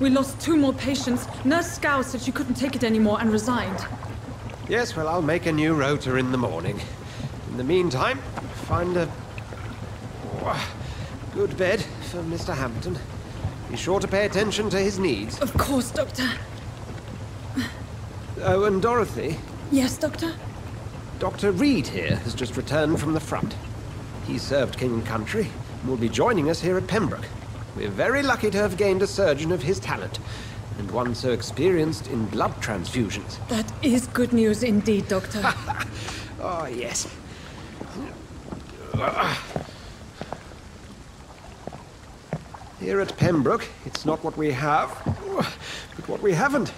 We lost two more patients. Nurse Scow said she couldn't take it anymore and resigned. Yes, well, I'll make a new rota in the morning. In the meantime, find a good bed for Mr. Hampton. Be sure to pay attention to his needs. Of course, Doctor. Oh, and Dorothy, Yes, Doctor? Dr. Reid here has just returned from the front. He served King and Country and will be joining us here at Pembroke. We're very lucky to have gained a surgeon of his talent, and one so experienced in blood transfusions. That is good news indeed, Doctor. Oh, yes. Here at Pembroke, it's not what we have, but what we haven't.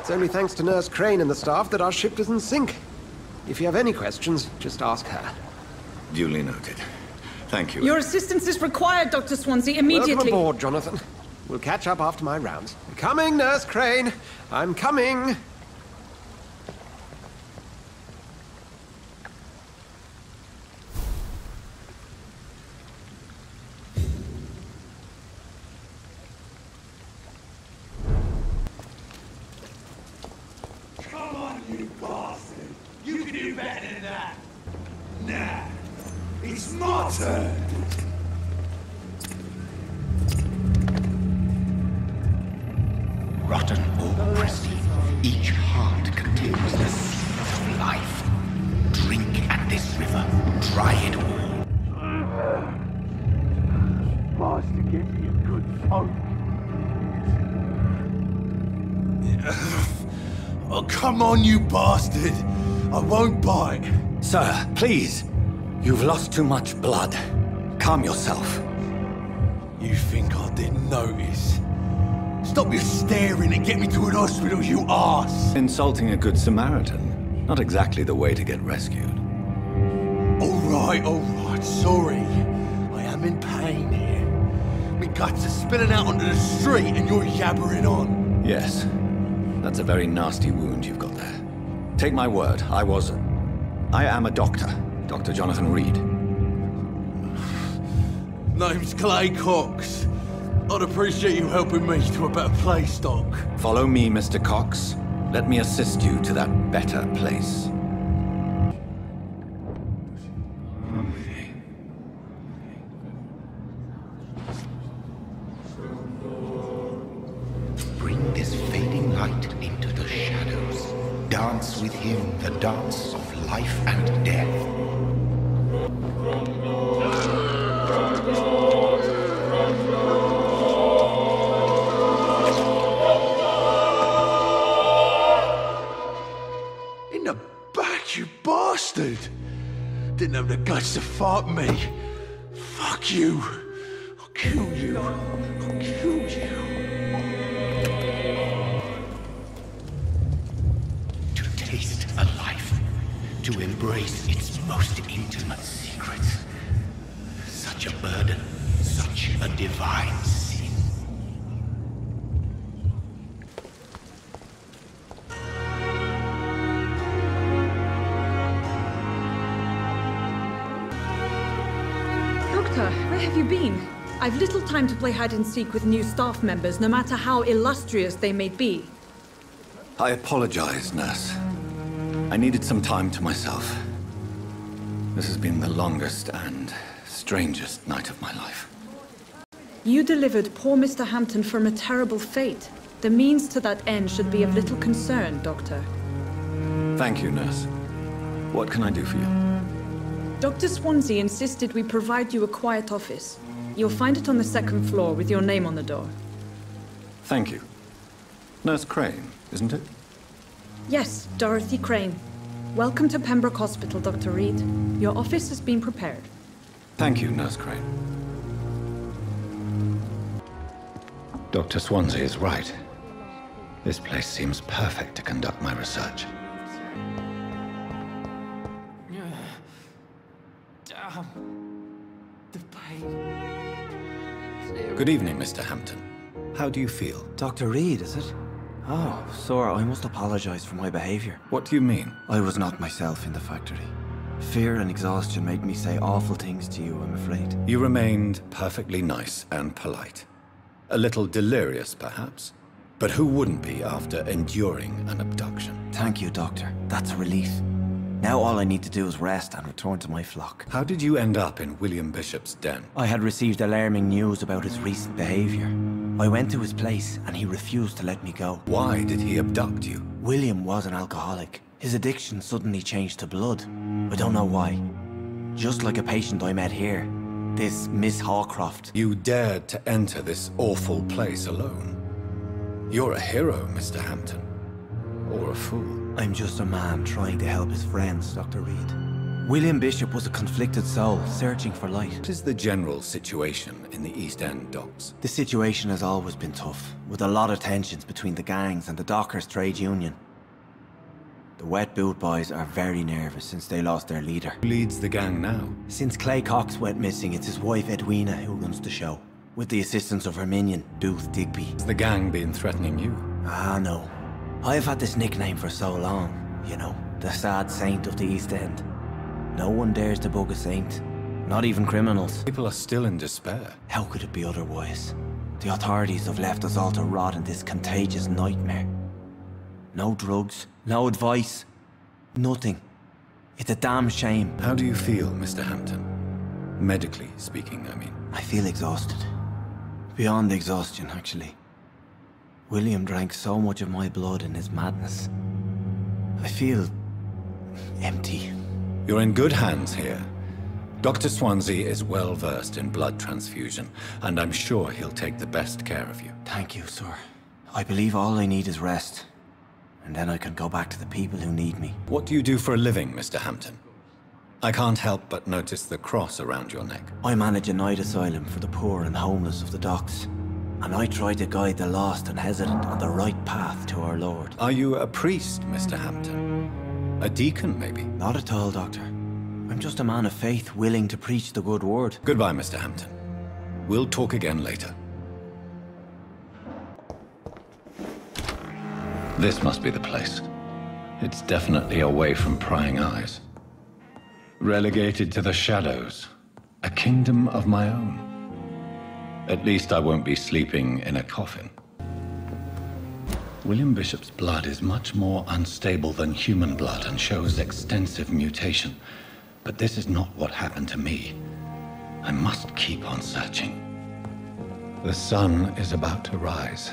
It's only thanks to Nurse Crane and the staff that our ship doesn't sink. If you have any questions, just ask her. Duly noted. Thank you. Your assistance is required, Dr. Swansea, Welcome immediately. aboard, Jonathan. We'll catch up after my rounds. Coming, Nurse Crane. I'm coming. Come on, you bastard! You can do better than that! Nah, it's my turn! Rotten or pristine, each heart contains the seeds of life. Drink at this river, try it all. Nice to get me a good folk. Oh, come on, you bastard! I won't bite. Sir, please. You've lost too much blood. Calm yourself. You think I didn't notice? Stop your staring and get me to an hospital, you ass! Insulting a good Samaritan. Not exactly the way to get rescued. Alright, alright, sorry. I am in pain here. My guts are spilling out onto the street and you're yabbering on. Yes. That's a very nasty wound you've got there. Take my word, I was... I am a doctor. Dr. Jonathan Reid. Name's Clay Cox. I'd appreciate you helping me to a better place, Doc. Follow me, Mr. Cox. Let me assist you to that better place. Bring this fading light into the shadows. Dance with him the dance of life and death. The guts to fight me. Fuck you. Time to play hide and seek with new staff members, no matter how illustrious they may be. I apologize, nurse. I needed some time to myself. This has been the longest and strangest night of my life. You delivered poor Mr. Hampton from a terrible fate. The means to that end should be of little concern, Doctor. Thank you, nurse. What can I do for you? Dr. Swansea insisted we provide you a quiet office. You'll find it on the second floor with your name on the door. Thank you. Nurse Crane, isn't it? Yes, Dorothy Crane. Welcome to Pembroke Hospital, Dr. Reid. Your office has been prepared. Thank you, Nurse Crane. Dr. Swansea is right. This place seems perfect to conduct my research. Good evening, Mr. Hampton. How do you feel? Dr. Reid, is it? Oh, sir, I must apologize for my behavior. What do you mean? I was not myself in the factory. Fear and exhaustion made me say awful things to you, I'm afraid. You remained perfectly nice and polite. A little delirious, perhaps. But who wouldn't be after enduring an abduction? Thank you, Doctor. That's a relief. Now all I need to do is rest and return to my flock. How did you end up in William Bishop's den? I had received alarming news about his recent behavior. I went to his place and he refused to let me go. Why did he abduct you? William was an alcoholic. His addiction suddenly changed to blood. I don't know why. Just like a patient I met here. This Miss Hawcroft. You dared to enter this awful place alone. You're a hero, Mr. Hampton. Or a fool. I'm just a man trying to help his friends, Dr. Reid. William Bishop was a conflicted soul, searching for light. What is the general situation in the East End docks? The situation has always been tough, with a lot of tensions between the gangs and the Dockers Trade Union. The Wet Boot Boys are very nervous since they lost their leader. Who leads the gang now? Since Clay Cox went missing, it's his wife Edwina who runs the show. With the assistance of her minion, Booth Digby. Has the gang been threatening you? Ah, no. I've had this nickname for so long, you know, the sad saint of the East End. No one dares to bug a saint, not even criminals. People are still in despair. How could it be otherwise? The authorities have left us all to rot in this contagious nightmare. No drugs, no advice, nothing. It's a damn shame. How do you feel, Mr. Hampton? Medically speaking, I mean. I feel exhausted. Beyond exhaustion, actually. William drank so much of my blood in his madness. I feel... empty. You're in good hands here. Dr. Swansea is well versed in blood transfusion, and I'm sure he'll take the best care of you. Thank you, sir. I believe all I need is rest. And then I can go back to the people who need me. What do you do for a living, Mr. Hampton? I can't help but notice the cross around your neck. I manage a night asylum for the poor and homeless of the docks. And I try to guide the lost and hesitant on the right path to our Lord. Are you a priest, Mr. Hampton? A deacon, maybe? Not at all, Doctor. I'm just a man of faith willing to preach the good word. Goodbye, Mr. Hampton. We'll talk again later. This must be the place. It's definitely away from prying eyes. Relegated to the shadows. A kingdom of my own. At least I won't be sleeping in a coffin. William Bishop's blood is much more unstable than human blood and shows extensive mutation. But this is not what happened to me. I must keep on searching. The sun is about to rise.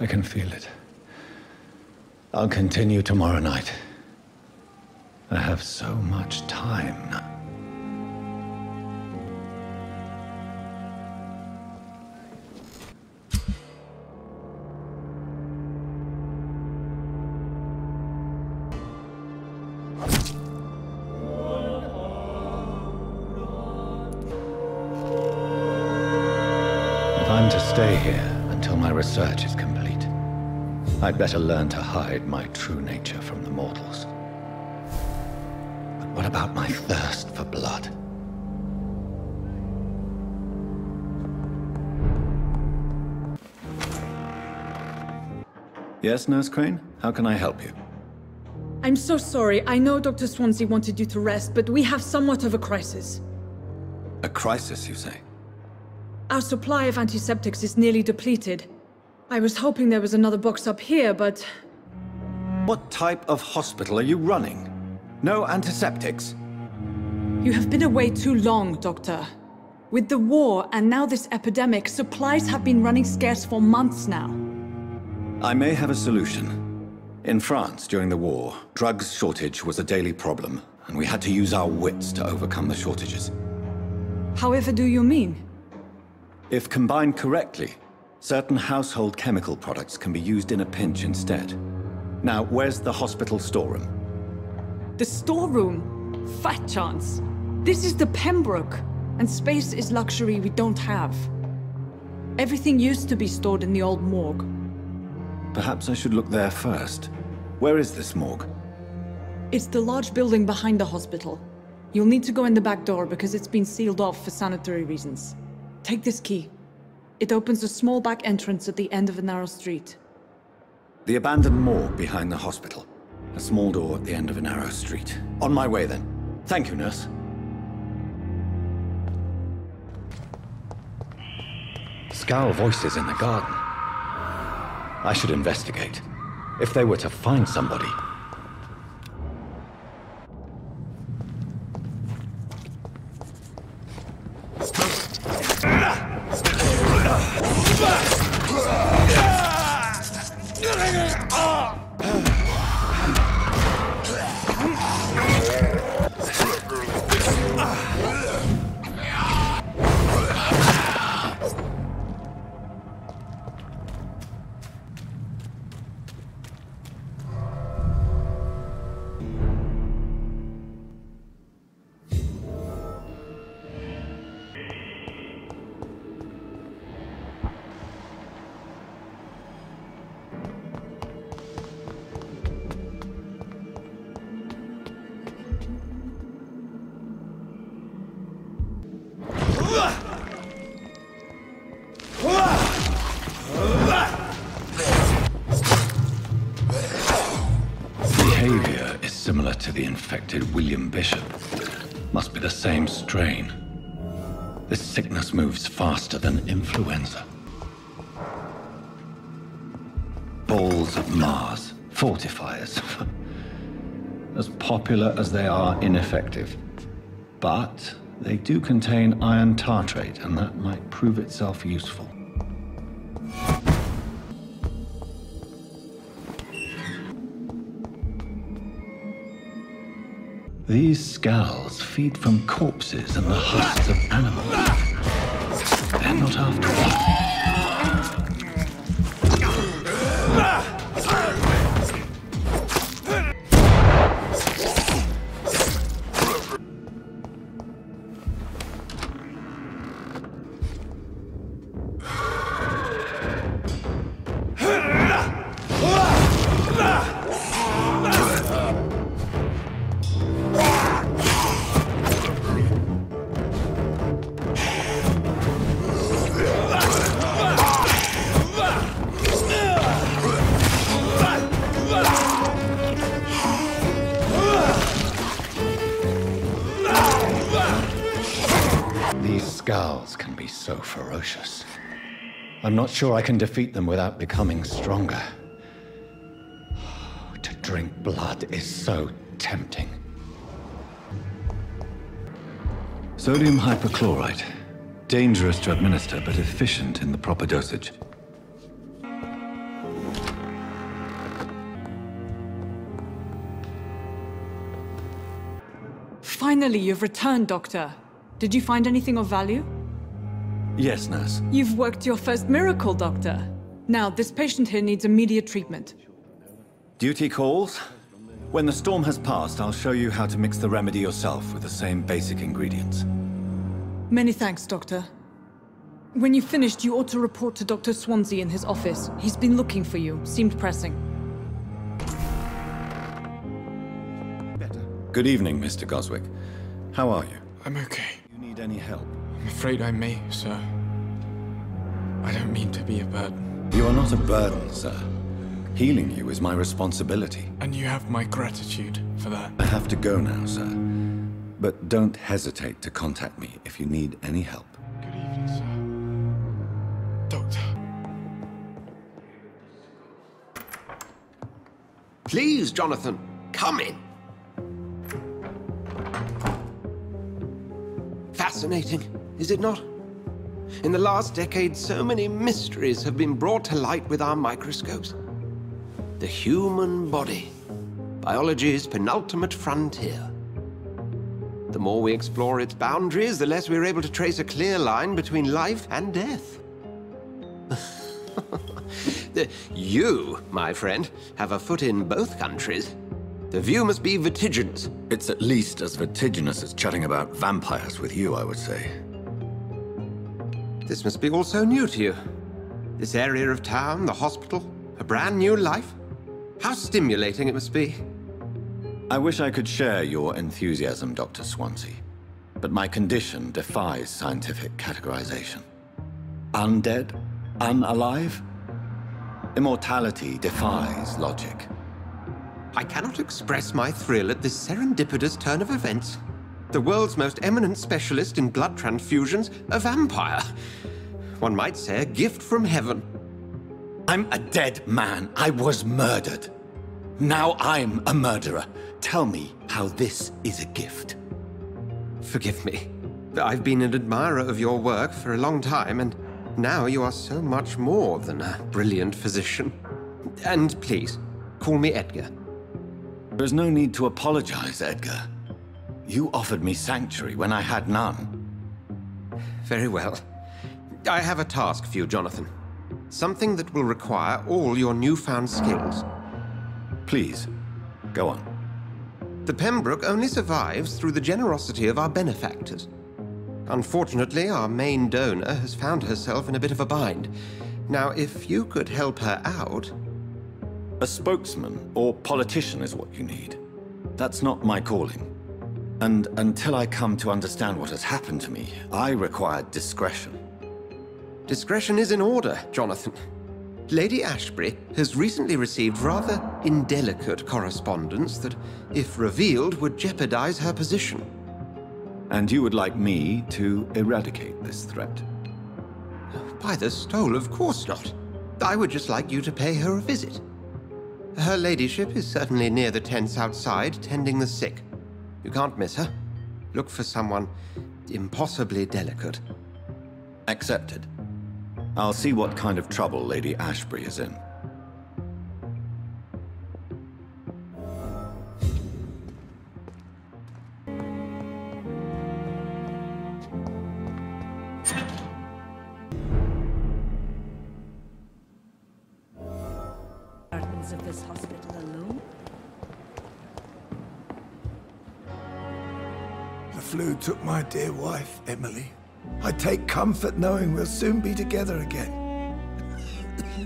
I can feel it. I'll continue tomorrow night. I have so much time I'd better learn to hide my true nature from the mortals. But what about my thirst for blood? Yes, Nurse Crane? How can I help you? I'm so sorry. I know Dr. Swansea wanted you to rest, but we have somewhat of a crisis. A crisis, you say? Our supply of antiseptics is nearly depleted. I was hoping there was another box up here, but What type of hospital are you running? No antiseptics? you have been away too long, Doctor. With the war and now this epidemic, supplies have been running scarce for months now. I may have a solution. In France, during the war, drugs shortage was a daily problem, and we had to use our wits to overcome the shortages. However do you mean? If combined correctly, certain household chemical products can be used in a pinch instead. Now, where's the hospital storeroom? The storeroom? Fat chance. This is the Pembroke, and space is luxury we don't have. Everything used to be stored in the old morgue. Perhaps I should look there first. Where is this morgue? It's the large building behind the hospital. You'll need to go in the back door because it's been sealed off for sanitary reasons. Take this key. It opens a small back entrance at the end of a narrow street. The abandoned morgue behind the hospital. A small door at the end of a narrow street. On my way then. Thank you, nurse. Scowl voices in the garden. I should investigate. If they were to find somebody. William Bishop. Must be the same strain. This sickness moves faster than influenza. Balls of Mars, fortifiers. as popular as they are ineffective. But they do contain iron tartrate, and that might prove itself useful. These Skals feed from corpses and the husks of animals. They're not after us. I'm not sure I can defeat them without becoming stronger. Oh, to drink blood is so tempting. Sodium hypochlorite. Dangerous to administer, but efficient in the proper dosage. Finally, you've returned, Doctor. Did you find anything of value? Yes, nurse. You've worked your first miracle, Doctor. Now, this patient here needs immediate treatment. Duty calls. When the storm has passed, I'll show you how to mix the remedy yourself with the same basic ingredients. Many thanks, Doctor. When you've finished, you ought to report to Dr. Swansea in his office. He's been looking for you. Seemed pressing. Better. Good evening, Mr. Goswick. How are you? I'm okay. You need any help? I'm afraid I may, sir. I don't mean to be a burden. You are not a burden, sir. Healing you is my responsibility. And you have my gratitude for that. I have to go now, sir. But don't hesitate to contact me if you need any help. Good evening, sir. Doctor. Please, Jonathan, come in. Fascinating, is it not? In the last decade, so many mysteries have been brought to light with our microscopes. The human body, biology's penultimate frontier. The more we explore its boundaries, the less we're able to trace a clear line between life and death. You, my friend, have a foot in both countries. The view must be vertiginous. It's at least as vertiginous as chatting about vampires with you, I would say. This must be all so new to you. This area of town, the hospital, a brand new life. How stimulating it must be. I wish I could share your enthusiasm, Dr. Swansea, but my condition defies scientific categorization. Undead? Unalive? Immortality defies logic. I cannot express my thrill at this serendipitous turn of events. The world's most eminent specialist in blood transfusions, a vampire. One might say a gift from heaven. I'm a dead man. I was murdered. Now I'm a murderer. Tell me how this is a gift. Forgive me. I've been an admirer of your work for a long time, and now you are so much more than a brilliant physician. And please, call me Edgar. There's no need to apologize, Edgar. You offered me sanctuary when I had none. Very well. I have a task for you, Jonathan. Something that will require all your newfound skills. Please, go on. The Pembroke only survives through the generosity of our benefactors. Unfortunately, our main donor has found herself in a bit of a bind. Now, if you could help her out... A spokesman or politician is what you need. That's not my calling. And until I come to understand what has happened to me, I require discretion. Discretion is in order, Jonathan. Lady Ashbury has recently received rather indelicate correspondence that, if revealed, would jeopardize her position. And you would like me to eradicate this threat? By the stole, of course not. I would just like you to pay her a visit. Her ladyship is certainly near the tents outside, tending the sick. You can't miss her. Look for someone impossibly delicate. Accepted. I'll see what kind of trouble Lady Ashbury is in. Gardens of this hospital alone? Flu took my dear wife, Emily. I take comfort knowing we'll soon be together again.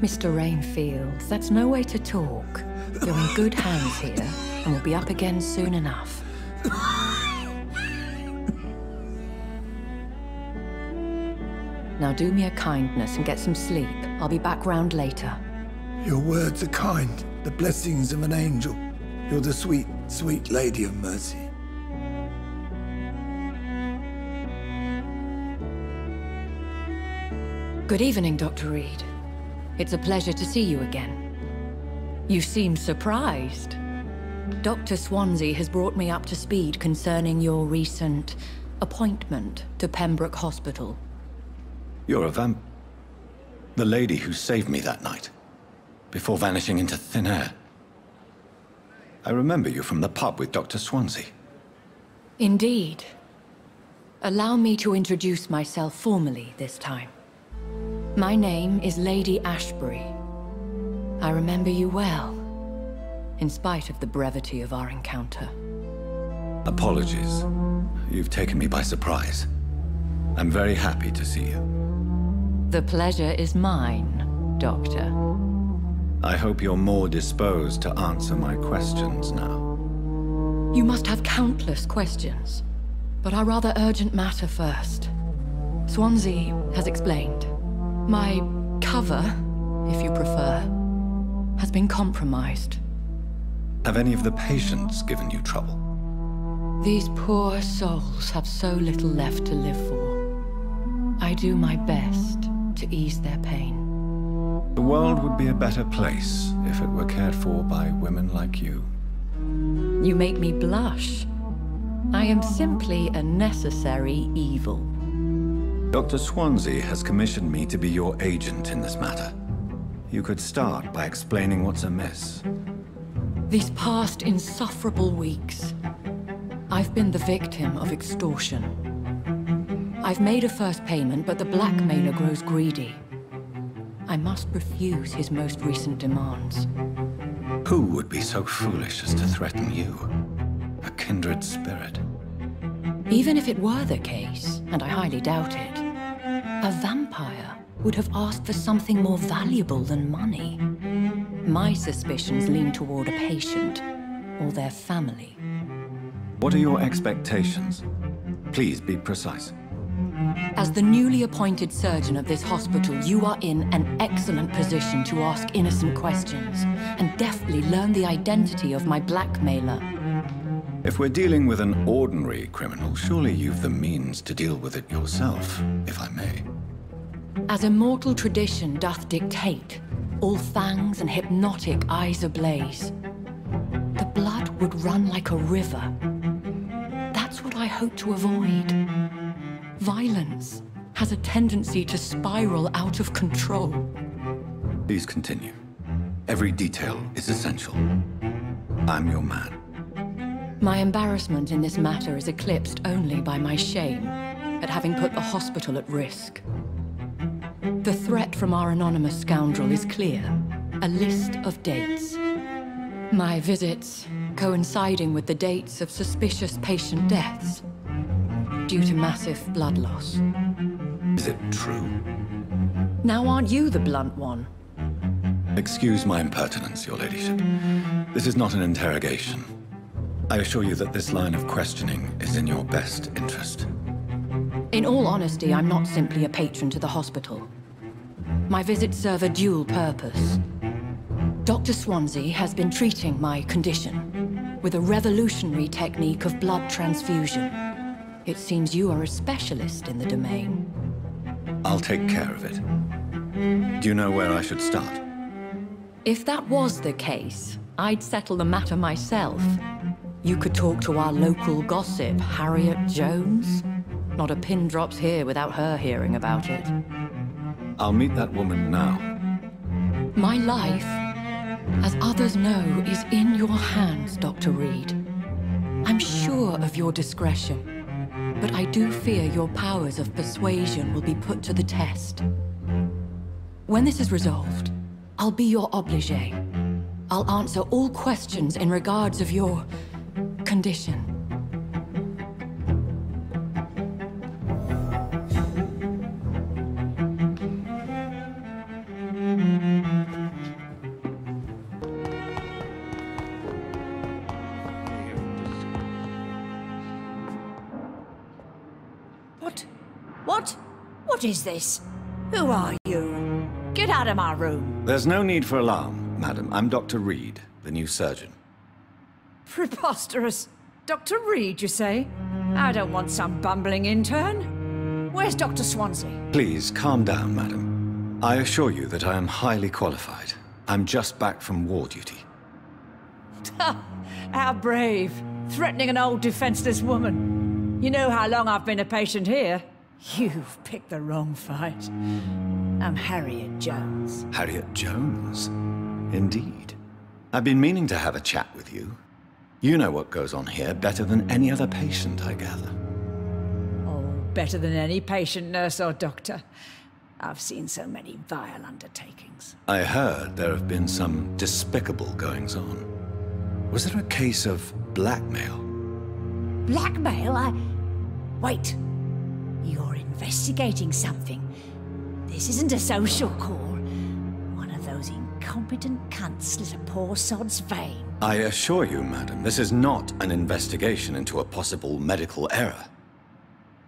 Mr. Rainfield, that's no way to talk. You're in good hands here, and we'll be up again soon enough. Now do me a kindness and get some sleep. I'll be back round later. Your words are kind, the blessings of an angel. You're the sweet, sweet lady of mercy. Good evening, Dr. Reid. It's a pleasure to see you again. You seem surprised. Dr. Swansea has brought me up to speed concerning your recent appointment to Pembroke Hospital. You're a vamp... The lady who saved me that night. Before vanishing into thin air. I remember you from the pub with Dr. Swansea. Indeed. Allow me to introduce myself formally this time. My name is Lady Ashbury. I remember you well, in spite of the brevity of our encounter. Apologies. You've taken me by surprise. I'm very happy to see you. The pleasure is mine, Doctor. I hope you're more disposed to answer my questions now. You must have countless questions, but our rather urgent matter first. Swansea has explained. My cover, if you prefer, has been compromised. Have any of the patients given you trouble? These poor souls have so little left to live for. I do my best to ease their pain. The world would be a better place if it were cared for by women like you. You make me blush. I am simply a necessary evil. Dr. Swansea has commissioned me to be your agent in this matter. You could start by explaining what's amiss. These past insufferable weeks, I've been the victim of extortion. I've made a first payment, but the blackmailer grows greedy. I must refuse his most recent demands. Who would be so foolish as to threaten you? A kindred spirit. Even if it were the case, and I highly doubt it, a vampire would have asked for something more valuable than money. My suspicions lean toward a patient, or their family. What are your expectations? Please be precise. As the newly appointed surgeon of this hospital, you are in an excellent position to ask innocent questions and deftly learn the identity of my blackmailer. If we're dealing with an ordinary criminal, surely you've the means to deal with it yourself, if I may. As immortal tradition doth dictate, all fangs and hypnotic eyes ablaze, the blood would run like a river. That's what I hope to avoid. Violence has a tendency to spiral out of control. Please continue. Every detail is essential. I'm your man. My embarrassment in this matter is eclipsed only by my shame at having put the hospital at risk. The threat from our anonymous scoundrel is clear. A list of dates. My visits coinciding with the dates of suspicious patient deaths due to massive blood loss. Is it true? Now aren't you the blunt one? Excuse my impertinence, your ladyship. This is not an interrogation. I assure you that this line of questioning is in your best interest. In all honesty, I'm not simply a patron to the hospital. My visits serve a dual purpose. Dr. Swansea has been treating my condition with a revolutionary technique of blood transfusion. It seems you are a specialist in the domain. I'll take care of it. Do you know where I should start? If that was the case, I'd settle the matter myself. You could talk to our local gossip, Harriet Jones. Not a pin drops here without her hearing about it. I'll meet that woman now. My life, as others know, is in your hands, Dr. Reid. I'm sure of your discretion, but I do fear your powers of persuasion will be put to the test. When this is resolved, I'll be your obligé. I'll answer all questions in regards of your condition. Is this? Who are you? Get out of my room. There's no need for alarm, madam. I'm Dr. Reid, the new surgeon. Preposterous. Dr. Reid, you say? I don't want some bumbling intern. Where's Dr. Swansea? Please, calm down, madam. I assure you that I am highly qualified. I'm just back from war duty. How brave. Threatening an old defenseless woman. You know how long I've been a patient here? You've picked the wrong fight. I'm Harriet Jones. Harriet Jones? Indeed. I've been meaning to have a chat with you. You know what goes on here better than any other patient, I gather. Oh, better than any patient, nurse, or doctor. I've seen so many vile undertakings. I heard there have been some despicable goings on. Was there a case of blackmail? Blackmail? I... Wait. Investigating something. This isn't a social call. One of those incompetent cunts slit a poor sod's vein. I assure you, madam, this is not an investigation into a possible medical error.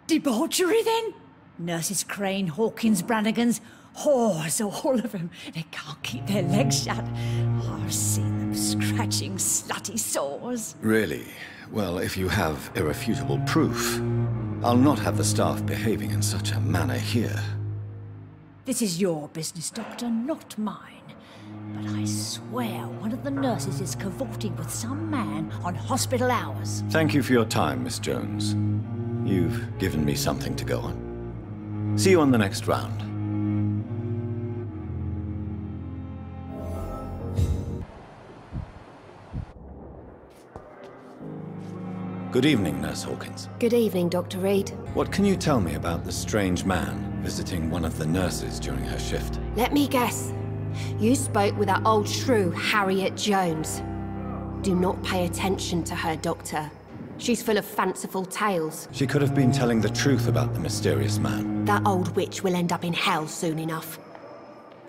Debauchery, then? Nurses Crane, Hawkins, Brannigans, whores, all of them. They can't keep their legs shut. I've seen them scratching slutty sores. Really? Well, if you have irrefutable proof, I'll not have the staff behaving in such a manner here. This is your business, Doctor, not mine. But I swear one of the nurses is cavorting with some man on hospital hours. Thank you for your time, Miss Jones. You've given me something to go on. See you on the next round. Good evening, Nurse Hawkins. Good evening, Dr. Reid. What can you tell me about the strange man visiting one of the nurses during her shift? Let me guess. You spoke with that old shrew, Harriet Jones. Do not pay attention to her, Doctor. She's full of fanciful tales. She could have been telling the truth about the mysterious man. That old witch will end up in hell soon enough.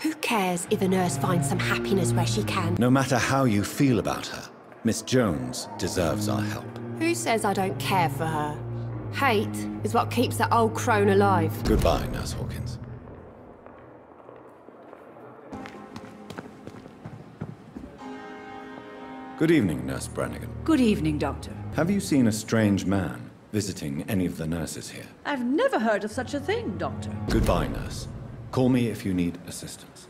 Who cares if a nurse finds some happiness where she can? No matter how you feel about her, Miss Jones deserves our help. Who says I don't care for her? Hate is what keeps that old crone alive. Goodbye, Nurse Hawkins. Good evening, Nurse Brannigan. Good evening, Doctor. Have you seen a strange man visiting any of the nurses here? I've never heard of such a thing, Doctor. Goodbye, nurse. Call me if you need assistance.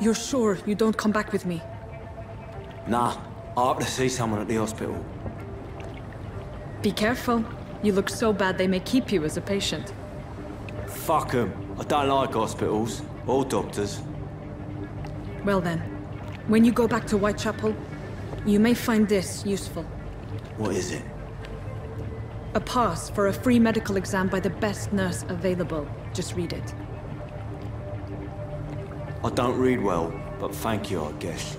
You're sure you don't come back with me? Nah, I have to see someone at the hospital. Be careful. You look so bad they may keep you as a patient. Fuck 'em. I don't like hospitals. Or doctors. Well then, when you go back to Whitechapel, you may find this useful. What is it? A pass for a free medical exam by the best nurse available. Just read it. I don't read well, but thank you, I guess.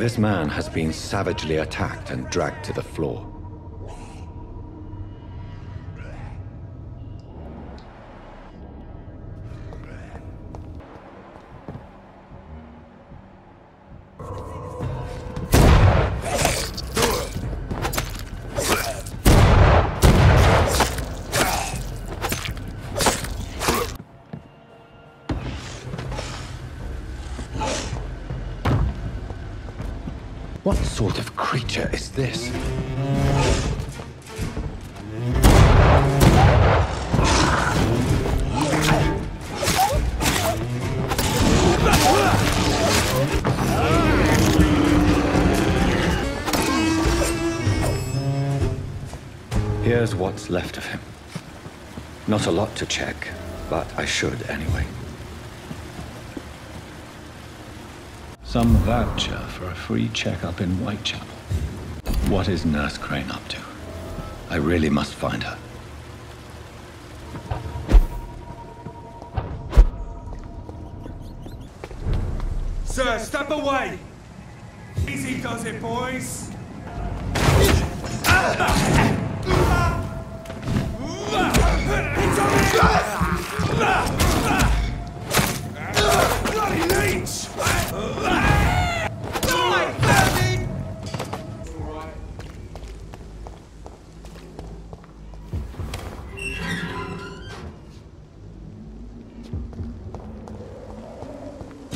This man has been savagely attacked and dragged to the floor. Here's what's left of him. Not a lot to check, but I should anyway. Some voucher for a free checkup in Whitechapel. What is Nurse Crane up to? I really must find her. Sir, step away! Easy does it, boys! Ah!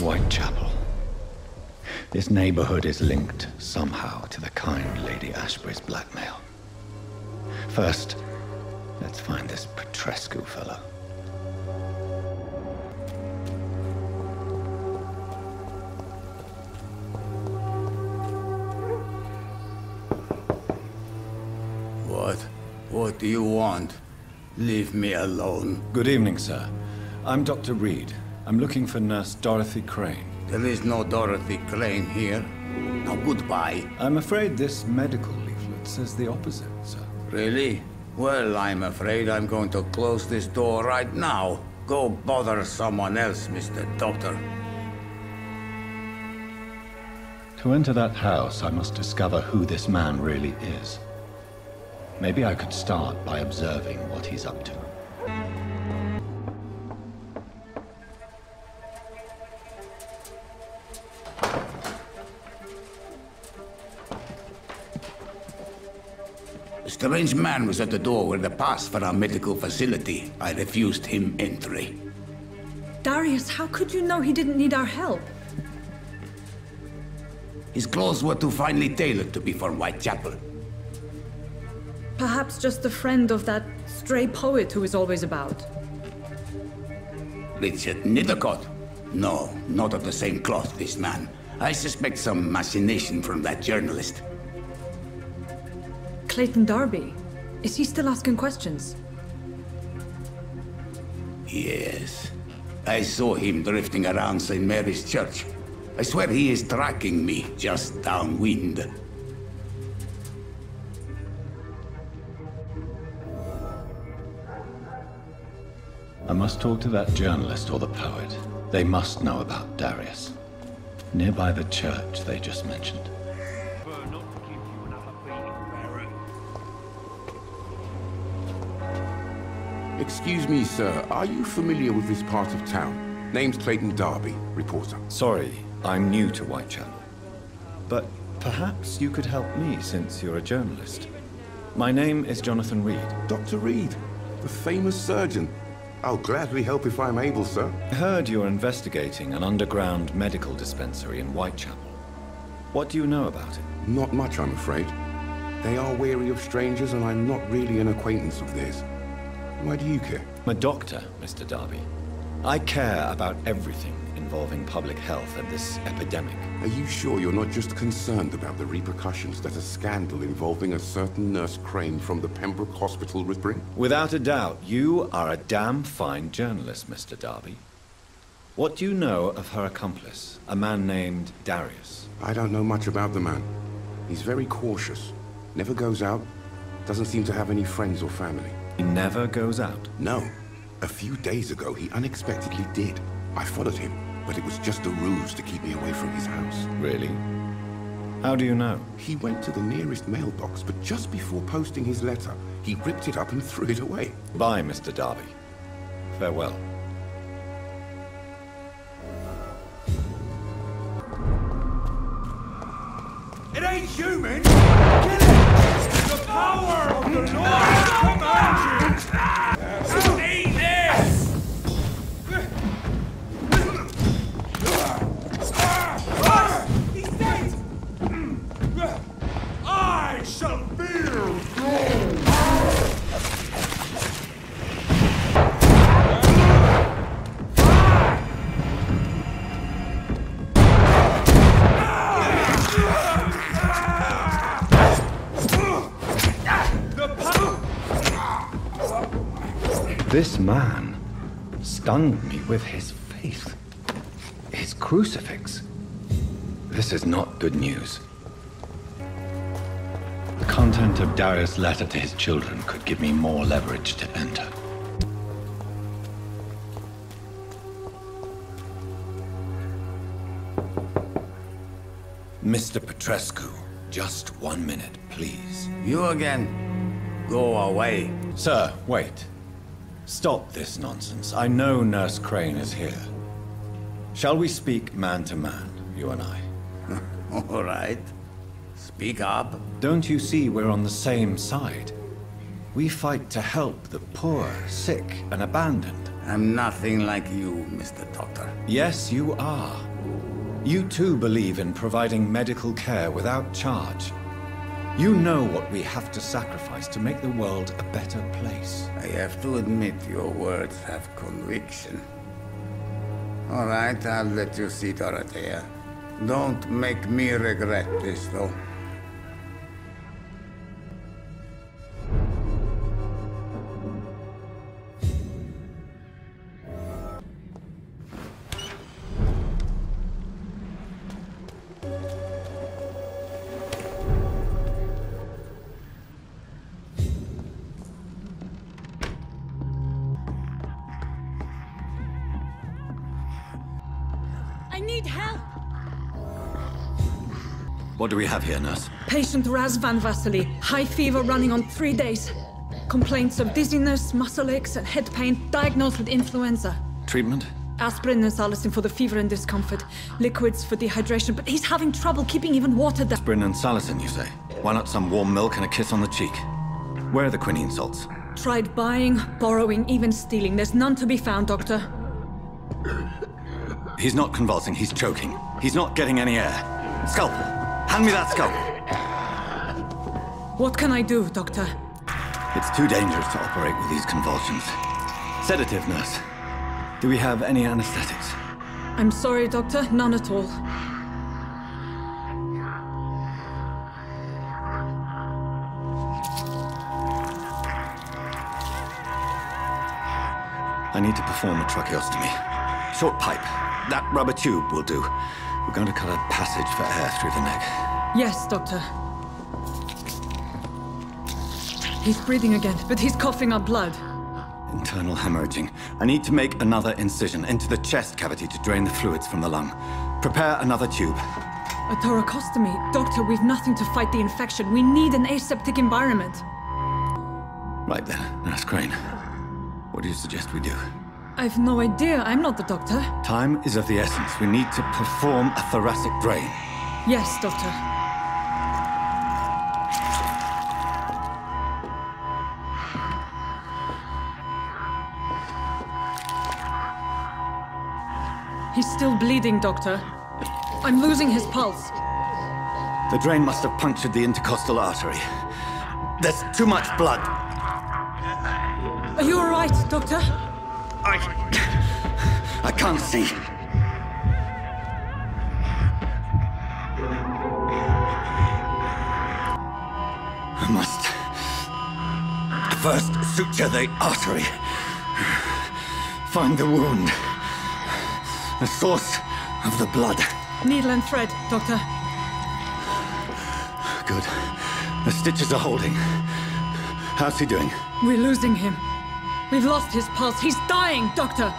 Whitechapel. This neighborhood is linked somehow to the kind Lady Ashbury's blackmail. First, let's find this Petrescu fellow. What? What do you want? Leave me alone. Good evening, sir. I'm Dr. Reid. I'm looking for Nurse Dorothy Crane. There is no Dorothy Crane here. Now goodbye. I'm afraid this medical leaflet says the opposite, sir. Really? Well, I'm afraid I'm going to close this door right now. Go bother someone else, Mr. Doctor. To enter that house, I must discover who this man really is. Maybe I could start by observing what he's up to. A strange man was at the door with a pass for our medical facility. I refused him entry. Darius, how could you know he didn't need our help? His clothes were too finely tailored to be from Whitechapel. Perhaps just a friend of that stray poet who is always about. Richard Nithercott? No, not of the same cloth, this man. I suspect some machination from that journalist. Clayton Darby. Is he still asking questions? Yes. I saw him drifting around St. Mary's Church. I swear he is tracking me just downwind. Must talk to that journalist or the poet. They must know about Darius. Nearby the church they just mentioned. Excuse me, sir. Are you familiar with this part of town? Name's Clayton Darby, reporter. Sorry, I'm new to Whitechapel. But perhaps you could help me since you're a journalist. My name is Jonathan Reid. Dr. Reid, the famous surgeon. I'll gladly help if I'm able, sir. I heard you're investigating an underground medical dispensary in Whitechapel. What do you know about it? Not much, I'm afraid. They are wary of strangers, and I'm not really an acquaintance of theirs. Why do you care? I'm a doctor, Mr. Darby. I care about everything involving public health and this epidemic. Are you sure you're not just concerned about the repercussions that a scandal involving a certain Nurse Crane from the Pembroke Hospital would bring? Without a doubt, you are a damn fine journalist, Mr. Darby. What do you know of her accomplice, a man named Darius? I don't know much about the man. He's very cautious. Never goes out. Doesn't seem to have any friends or family. He never goes out? No. A few days ago, he unexpectedly did. I followed him, but it was just a ruse to keep me away from his house. Really? How do you know? He went to the nearest mailbox, but just before posting his letter, he ripped it up and threw it away. Bye, Mr. Darby. Farewell. It ain't human! Kill it! The power of the Lord commands you! This man stunned me with his faith. His crucifix. This is not good news. The content of Darius' letter to his children could give me more leverage to enter. Mr. Petrescu, just one minute, please. You again. Go away. Sir, wait. Stop this nonsense. I know Nurse Crane is here. Shall we speak man to man, you and I? All right. Speak up. Don't you see we're on the same side? We fight to help the poor, sick, and abandoned. I'm nothing like you, Mr. Doctor. Yes, you are. You too believe in providing medical care without charge. You know what we have to sacrifice to make the world a better place. I have to admit your words have conviction. All right, I'll let you see Dorothea. Don't make me regret this, though. What do we have here, nurse? Patient Raz Van Vasily. High fever running on three days. Complaints of dizziness, muscle aches, and head pain. Diagnosed with influenza. Treatment? Aspirin and salicin for the fever and discomfort. Liquids for dehydration, but he's having trouble keeping even water down. Aspirin and salicin, you say? Why not some warm milk and a kiss on the cheek? Where are the quinine salts? Tried buying, borrowing, even stealing. There's none to be found, Doctor. He's not convulsing, he's choking. He's not getting any air. Scalpel! Hand me that scalpel! What can I do, Doctor? It's too dangerous to operate with these convulsions. Sedative, nurse. Do we have any anesthetics? I'm sorry, Doctor. None at all. I need to perform a tracheostomy. Short pipe. That rubber tube will do. We're going to cut a passage for air through the neck. Yes, Doctor. He's breathing again, but he's coughing up blood. Internal hemorrhaging. I need to make another incision into the chest cavity to drain the fluids from the lung. Prepare another tube. A thoracostomy. Doctor, we've nothing to fight the infection. We need an aseptic environment. Right then, Nurse Crane. What do you suggest we do? I've no idea. I'm not the doctor. Time is of the essence. We need to perform a thoracic drain. Yes, Doctor. He's still bleeding, Doctor. I'm losing his pulse. The drain must have punctured the intercostal artery. There's too much blood. Are you all right, Doctor? I... I can't see. I must... First suture the artery. Find the wound. The source of the blood. Needle and thread, Doctor. Good. The stitches are holding. How's he doing? We're losing him. We've lost his pulse. He's dying, Doctor.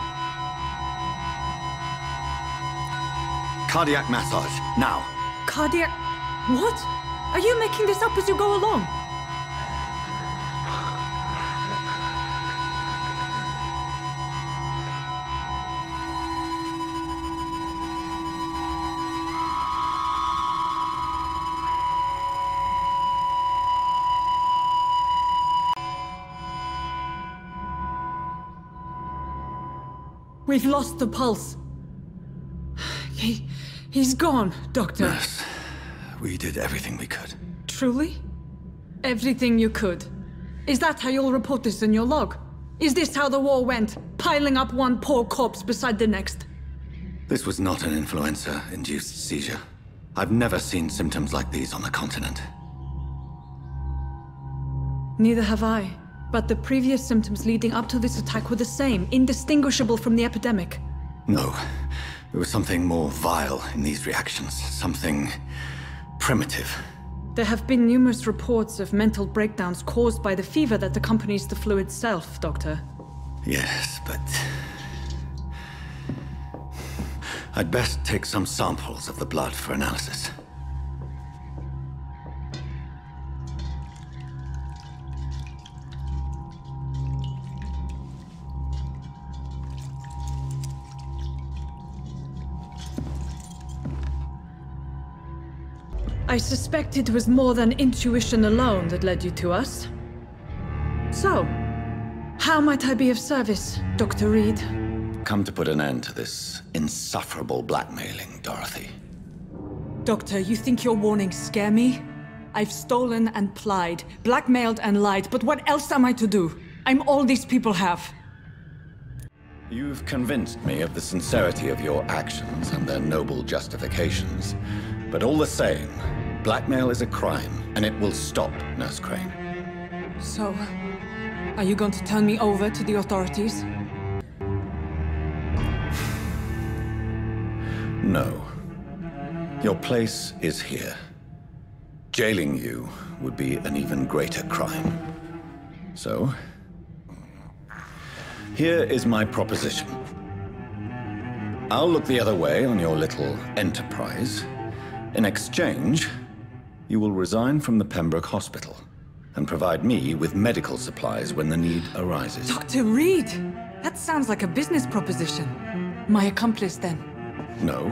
Cardiac massage, now. Cardiac. What? Are you making this up as you go along? We've lost the pulse. He. he's gone, Doctor. Yes. We did everything we could. Truly? Everything you could. Is that how you'll report this in your log? Is this how the war went? Piling up one poor corpse beside the next? This was not an influenza-induced seizure. I've never seen symptoms like these on the continent. Neither have I. But the previous symptoms leading up to this attack were the same, indistinguishable from the epidemic. No. There was something more vile in these reactions. Something... primitive. There have been numerous reports of mental breakdowns caused by the fever that accompanies the flu itself, Doctor. Yes, but... I'd best take some samples of the blood for analysis. I suspect it was more than intuition alone that led you to us. So, how might I be of service, Dr. Reid? Come to put an end to this insufferable blackmailing, Dorothy. Doctor, you think your warnings scare me? I've stolen and plied, blackmailed and lied, but what else am I to do? I'm all these people have. You've convinced me of the sincerity of your actions and their noble justifications. But all the same, blackmail is a crime, and it will stop, Nurse Crane. So, are you going to turn me over to the authorities? No. Your place is here. Jailing you would be an even greater crime. So, here is my proposition. I'll look the other way on your little enterprise. In exchange, you will resign from the Pembroke Hospital and provide me with medical supplies when the need arises. Dr. Reid! That sounds like a business proposition. My accomplice, then. No,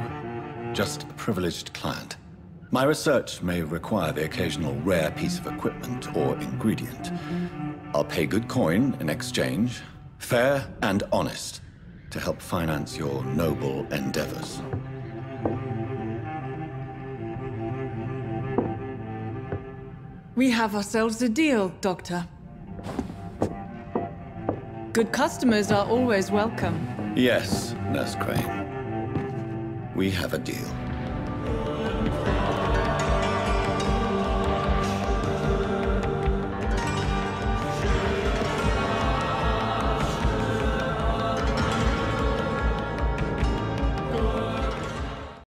just a privileged client. My research may require the occasional rare piece of equipment or ingredient. I'll pay good coin in exchange, fair and honest, to help finance your noble endeavors. We have ourselves a deal, Doctor. Good customers are always welcome. Yes, Nurse Crane. We have a deal.